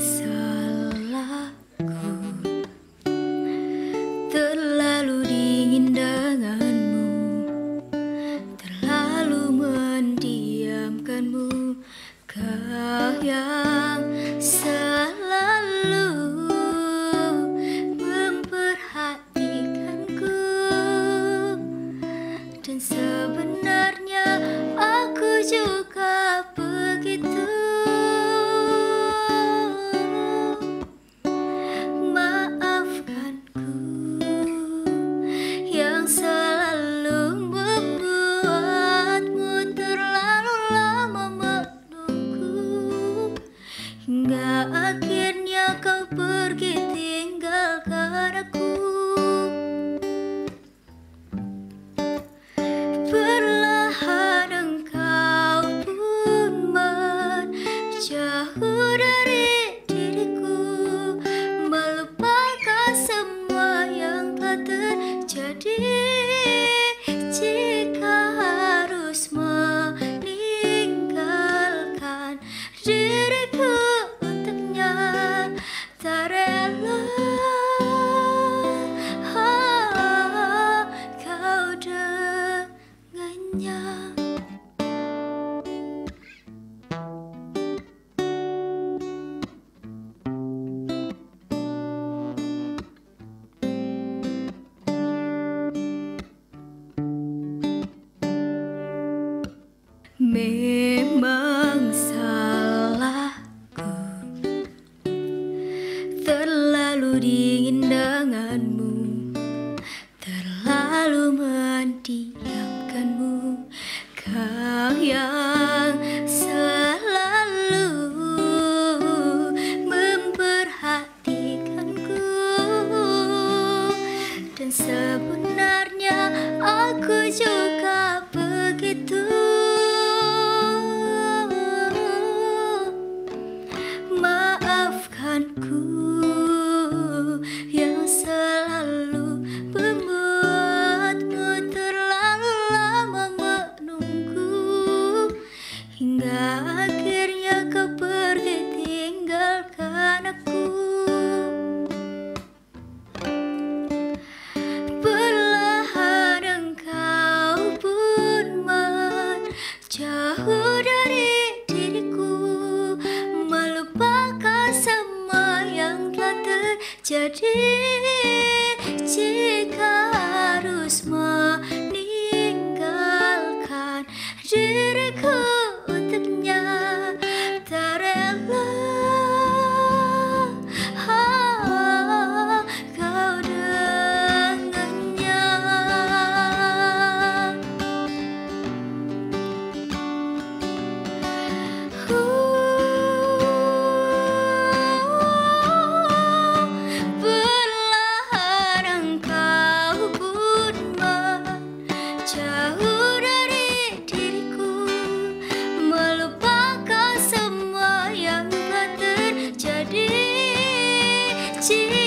salahku. Terlalu dingin denganmu. Terlalu mendiamkanmu. Kau yang akhirnya kau pergi tinggalkan aku. nhớ mê yang selalu memperhatikanku dan selalu cheese.